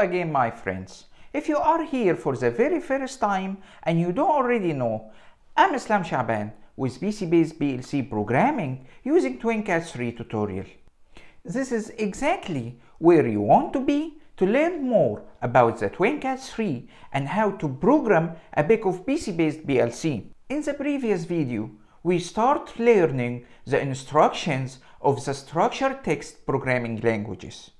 again my friends. If you are here for the very first time and you don't already know, I'm Islam Shaaban with PC-based PLC programming using TwinCAT 3 tutorial. This is exactly where you want to be to learn more about the TwinCAT 3 and how to program a bit of PC-based PLC. In the previous video, we start learning the instructions of the structured text programming languages.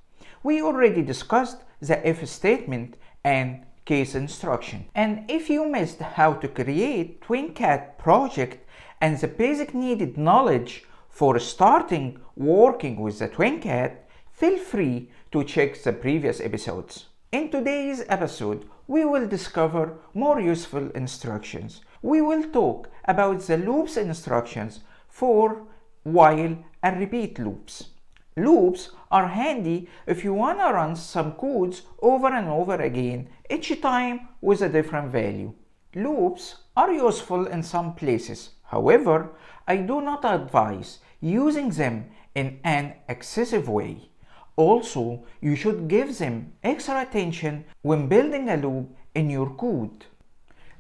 We already discussed the if statement and case instruction. And if you missed how to create TwinCAT project and the basic needed knowledge for starting working with the TwinCAT, feel free to check the previous episodes. In today's episode, we will discover more useful instructions. We will talk about the loops instructions for while and repeat loops. Loops are handy if you want to run some codes over and over again, each time with a different value. Loops are useful in some places. However, I do not advise using them in an excessive way. Also, you should give them extra attention when building a loop in your code.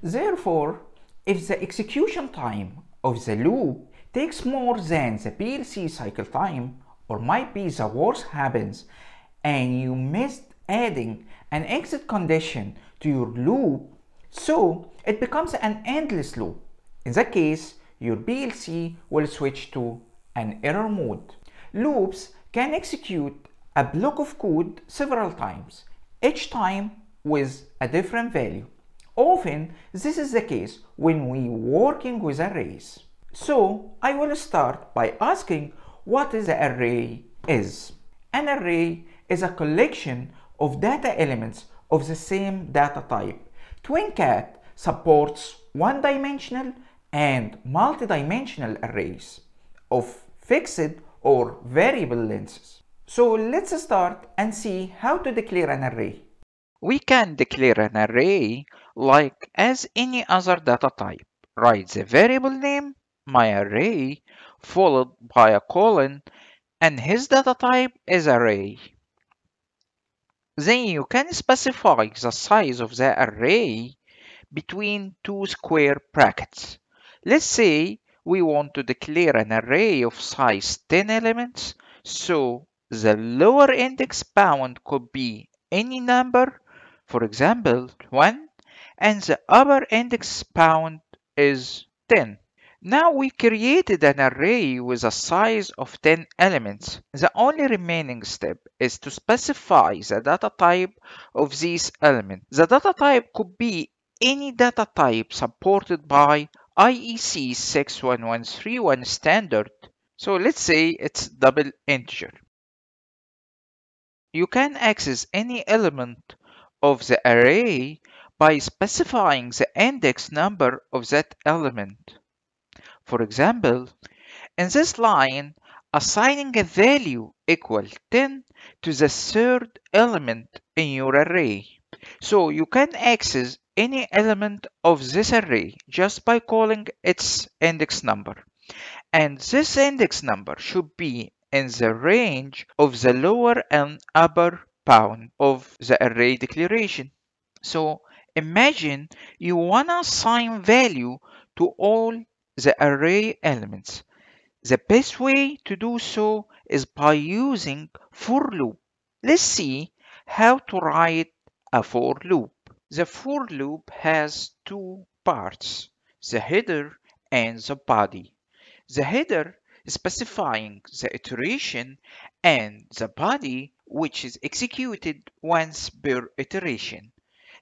Therefore, if the execution time of the loop takes more than the PLC cycle time, or be the worst happens and you missed adding an exit condition to your loop, so it becomes an endless loop. In that case, your PLC will switch to an error mode. Loops can execute a block of code several times, each time with a different value. Often, this is the case when we working with arrays. So, I will start by asking what is an array is. An array is a collection of data elements of the same data type. TwinCAT supports one-dimensional and multi-dimensional arrays of fixed or variable lengths. So let's start and see how to declare an array. We can declare an array like as any other data type. Write the variable name, my array, followed by a colon and his data type is array. Then you can specify the size of the array between two square brackets. Let's say we want to declare an array of size 10 elements, so the lower index bound could be any number, for example 1, and the upper index bound is 10. Now we created an array with a size of 10 elements. The only remaining step is to specify the data type of these elements. The data type could be any data type supported by IEC 61131 standard. So let's say it's double integer. You can access any element of the array by specifying the index number of that element. For example, in this line, assigning a value equal 10 to the third element in your array. So you can access any element of this array just by calling its index number. And this index number should be in the range of the lower and upper bound of the array declaration. So imagine you want to assign value to all the array elements. The best way to do so is by using for loop. Let's see how to write a for loop. The for loop has two parts, the header and the body. The header specifying the iteration and the body which is executed once per iteration.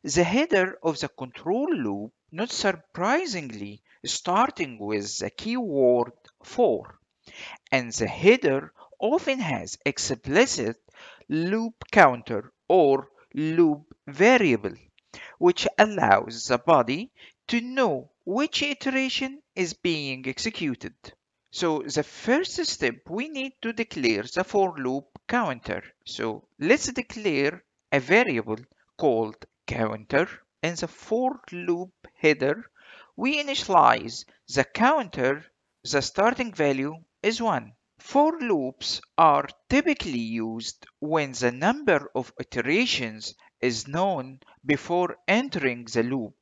The header of the control loop, not surprisingly, starting with the keyword for, and the header often has explicit loop counter or loop variable, which allows the body to know which iteration is being executed. So the first step, we need to declare the for loop counter. So let's declare a variable called counter in the for loop header we initialize the counter, the starting value is 1. For loops are typically used when the number of iterations is known before entering the loop.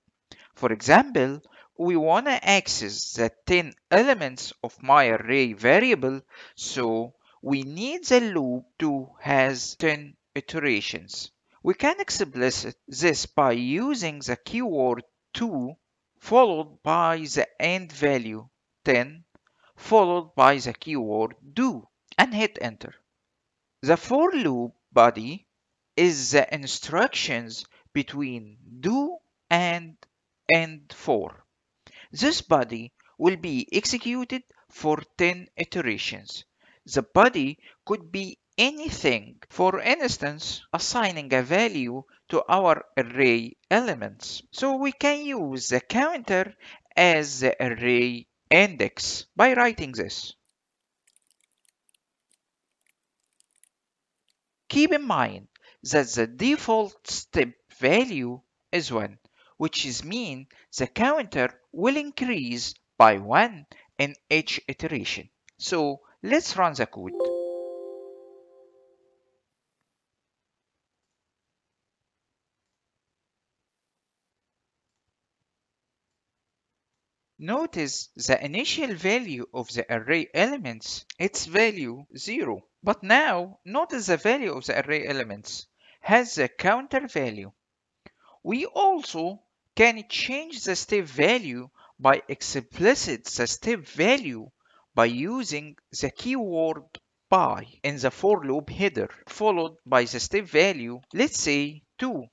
For example, we want to access the 10 elements of my array variable, so we need the loop to has 10 iterations. We can explicit this by using the keyword to followed by the end value 10 followed by the keyword do and hit enter. The for loop body is the instructions between do and end for. This body will be executed for 10 iterations. The body could be anything, for instance, assigning a value to our array elements. So we can use the counter as the array index by writing this. Keep in mind that the default step value is 1, which is mean the counter will increase by 1 in each iteration. So let's run the code. Notice the initial value of the array elements, its value 0. But now, notice the value of the array elements has the counter value. We also can change the step value by explicit the step value by using the keyword by in the for loop header, followed by the step value, let's say 2.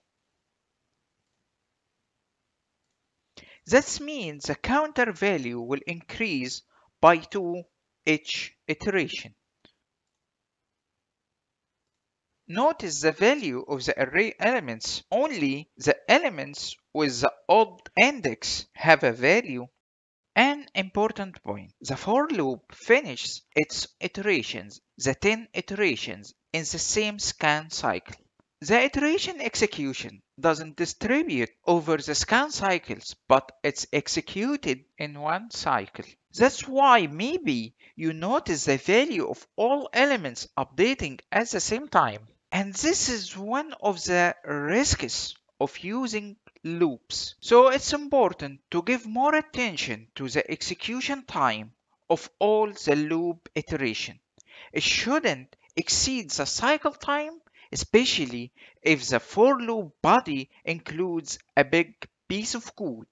That means the counter value will increase by 2 each iteration. Notice the value of the array elements. Only the elements with the odd index have a value. An important point. The for loop finishes its iterations, the 10 iterations, in the same scan cycle. The iteration execution doesn't distribute over the scan cycles, but it's executed in one cycle. That's why maybe you notice the value of all elements updating at the same time. And this is one of the risks of using loops. So it's important to give more attention to the execution time of all the loop iteration. It shouldn't exceed the cycle time especially if the for loop body includes a big piece of code.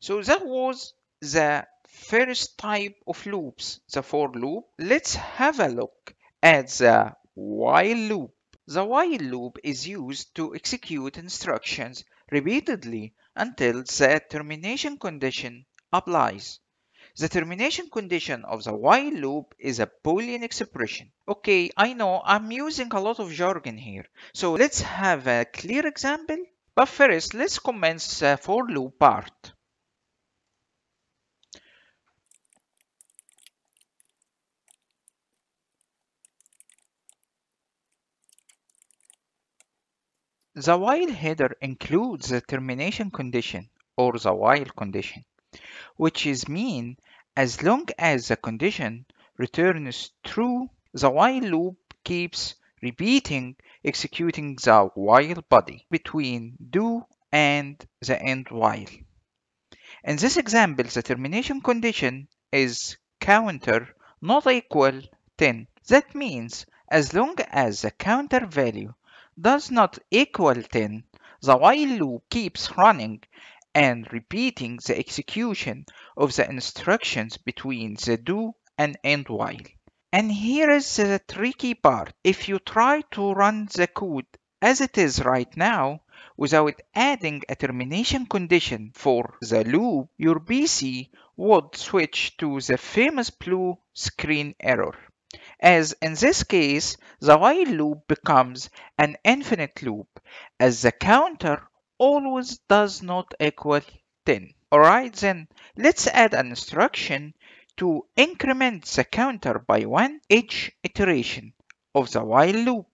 So that was the first type of loops, the for loop. Let's have a look at the while loop. The while loop is used to execute instructions repeatedly until the termination condition applies. The termination condition of the while loop is a Boolean expression. Okay, I know I'm using a lot of jargon here, so let's have a clear example. But first, let's commence the for loop part. The while header includes the termination condition or the while condition which is mean as long as the condition returns true, the while loop keeps repeating executing the while body between do and the end while. In this example, the termination condition is counter not equal 10. That means as long as the counter value does not equal 10, the while loop keeps running and repeating the execution of the instructions between the do and end while. And here is the tricky part. If you try to run the code as it is right now, without adding a termination condition for the loop, your PC would switch to the famous blue screen error. As in this case, the while loop becomes an infinite loop, as the counter always does not equal 10. Alright then, let's add an instruction to increment the counter by 1 each iteration of the while loop.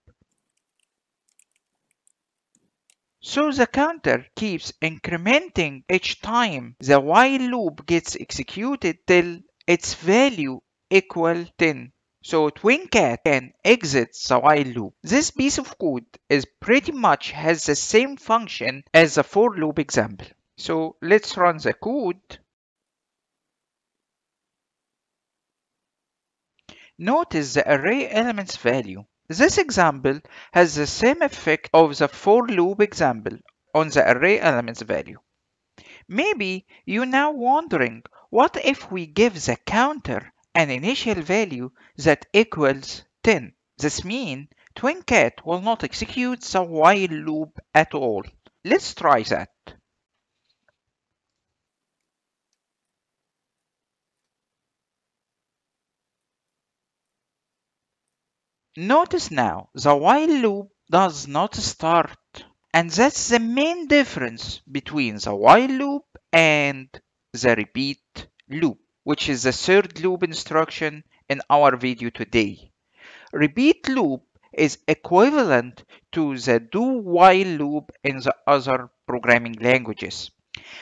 So the counter keeps incrementing each time the while loop gets executed till its value equal 10. So TwinCAT can exit the while loop. This piece of code is pretty much has the same function as the for loop example. So let's run the code. Notice the array elements value. This example has the same effect of the for loop example on the array elements value. Maybe you're now wondering, what if we give the counter an initial value that equals 10? This means TwinCAT will not execute the while loop at all. Let's try that. Notice now, the while loop does not start. And that's the main difference between the while loop and the repeat loop, which is the third loop instruction in our video today. Repeat loop is equivalent to the do while loop in the other programming languages.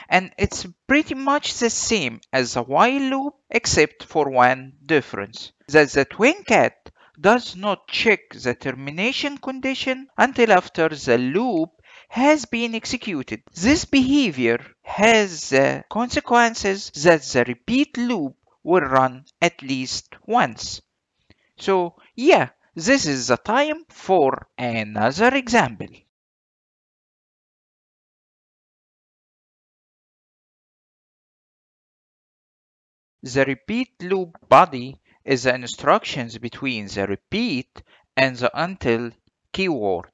And it's pretty much the same as the while loop except for one difference. That the TwinCAT does not check the termination condition until after the loop has been executed. This behavior has the consequences that the repeat loop will run at least once. So yeah, this is the time for another example. The repeat loop body is the instructions between the repeat and the until keyword.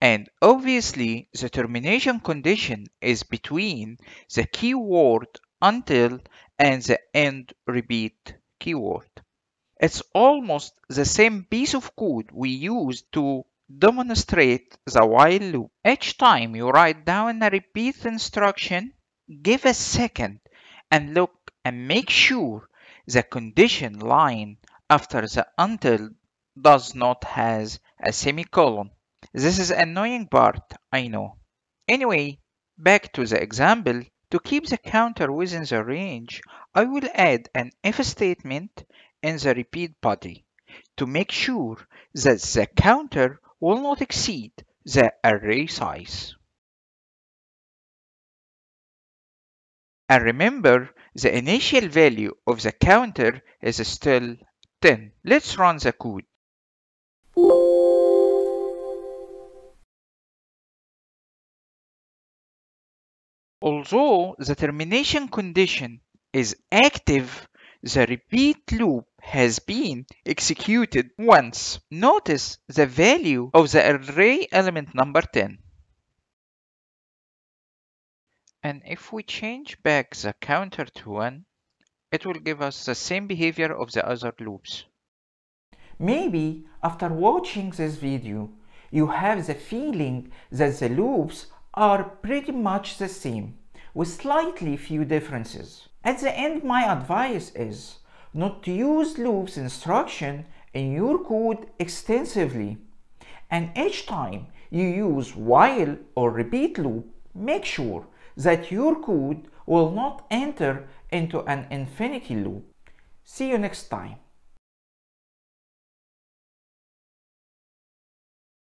And obviously, the termination condition is between the keyword until and the end repeat keyword. It's almost the same piece of code we use to demonstrate the while loop. Each time you write down a repeat instruction, give a second and look and make sure the condition line after the until does not has a semicolon. This is annoying part, I know. Anyway, back to the example. To keep the counter within the range, I will add an if statement in the repeat body to make sure that the counter will not exceed the array size. And remember, the initial value of the counter is still 10. Let's run the code. Although the termination condition is active, the repeat loop has been executed once. Notice the value of the array element number 10. And if we change back the counter to 1, it will give us the same behavior of the other loops. Maybe after watching this video, you have the feeling that the loops are pretty much the same, with slightly few differences. At the end, my advice is not to use loops instruction in your code extensively. And each time you use while or repeat loop, make sure that your code will not enter into an infinity loop. See you next time.